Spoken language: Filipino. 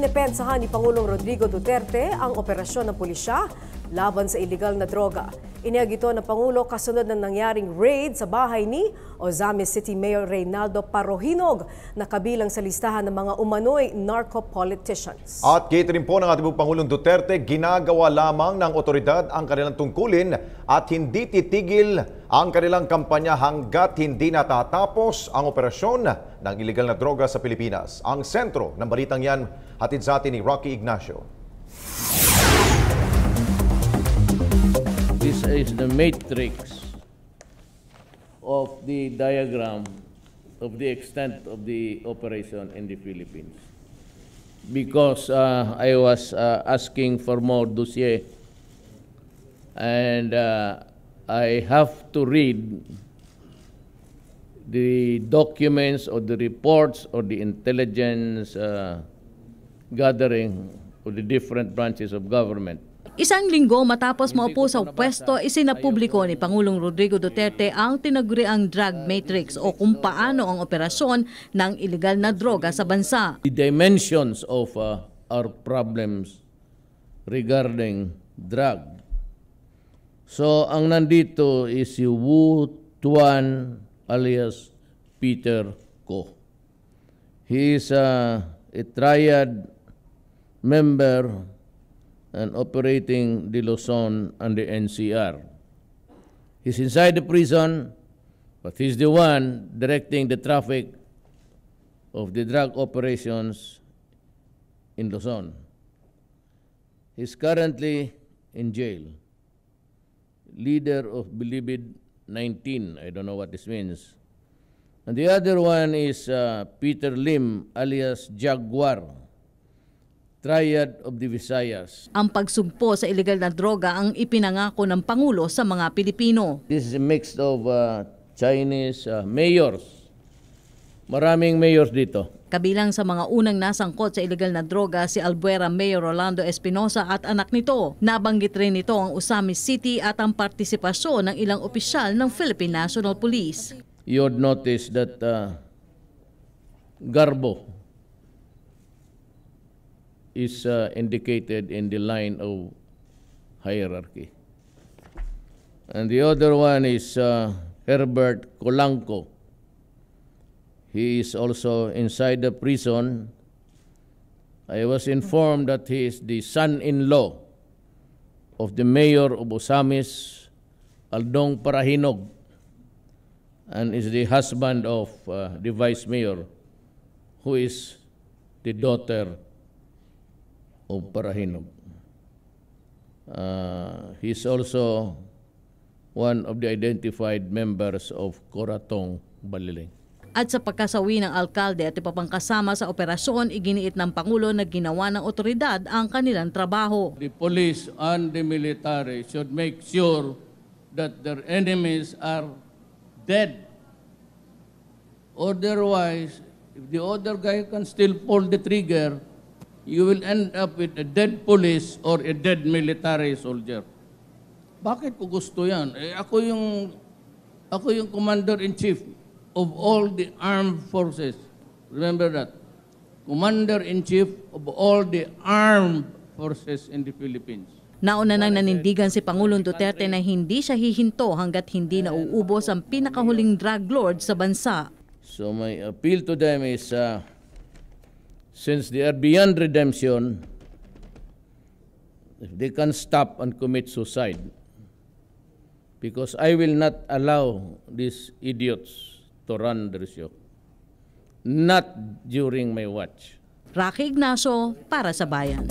Dinepensahan ni Pangulong Rodrigo Duterte ang operasyon ng pulisya laban sa iligal na droga. Iniyag ito ng Pangulo kasunod ng nangyaring raid sa bahay ni Ozamis City Mayor Reynaldo Parohinog na kabilang sa listahan ng mga umano'y narco-politicians. At catering po ng ating Pangulong Duterte, ginagawa lamang ng otoridad ang kanilang tungkulin at hindi titigil ang kanilang kampanya hanggat hindi natatapos ang operasyon ng iligal na droga sa Pilipinas. Ang sentro ng balitang yan, hatid sa atin ni Rocky Ignacio. This is the matrix of the diagram of the extent of the operation in the Philippines. Because uh, I was uh, asking for more dossier and uh, I have to read the documents or the reports or the intelligence uh, gathering of the different branches of government. Isang linggo matapos maupo sa pwesto, isinapubliko ni Pangulong Rodrigo Duterte ang tinaguriang drug matrix o kung paano ang operasyon ng iligal na droga sa bansa. The dimensions of uh, our problems regarding drug. So, ang nandito is si Wu Tuan alias Peter Ko. He is uh, a triad member and operating the Luzon and the NCR. He's inside the prison, but he's the one directing the traffic of the drug operations in Luzon. He's currently in jail. Leader of Bilibid 19, I don't know what this means. And the other one is uh, Peter Lim alias Jaguar Triad of the Visayas. Ang pagsugpo sa iligal na droga ang ipinangako ng Pangulo sa mga Pilipino. This is a mix of uh, Chinese uh, mayors. Maraming mayors dito. Kabilang sa mga unang nasangkot sa iligal na droga si Albuera Mayor Rolando Espinosa at anak nito. Nabanggit rin nito ang Usamis City at ang partisipasyon ng ilang opisyal ng Philippine National Police. You would notice that uh, Garbo is uh, indicated in the line of hierarchy. And the other one is uh, Herbert Colanco. He is also inside the prison. I was informed that he is the son-in-law of the mayor of Osamis, Aldong Parahinog, and is the husband of uh, the vice mayor, who is the daughter of Parahinog. Uh, he's also one of the identified members of Coratong Baliling. At sa pagkasawi ng alkalde at iba pang kasama sa operasyon, iginiit ng Pangulo na ginawa ng otoridad ang kanilang trabaho. The police and the military should make sure that their enemies are dead. Otherwise, if the other guy can still pull the trigger, you will end up with a dead police or a dead military soldier. Bakit ko gusto yan? Eh, ako yung, ako yung commander-in-chief of all the armed forces. Remember that. Commander-in-chief of all the armed forces in the Philippines. Nauna nang nanindigan si Pangulong Duterte na hindi siya hihinto hanggat hindi nauubos ang pinakahuling drug lord sa bansa. So my appeal to them is, uh, since they are beyond redemption, if they can stop and commit suicide, because I will not allow these idiots to run the show. Not during my watch. Rocky Ignacio para sa Bayan.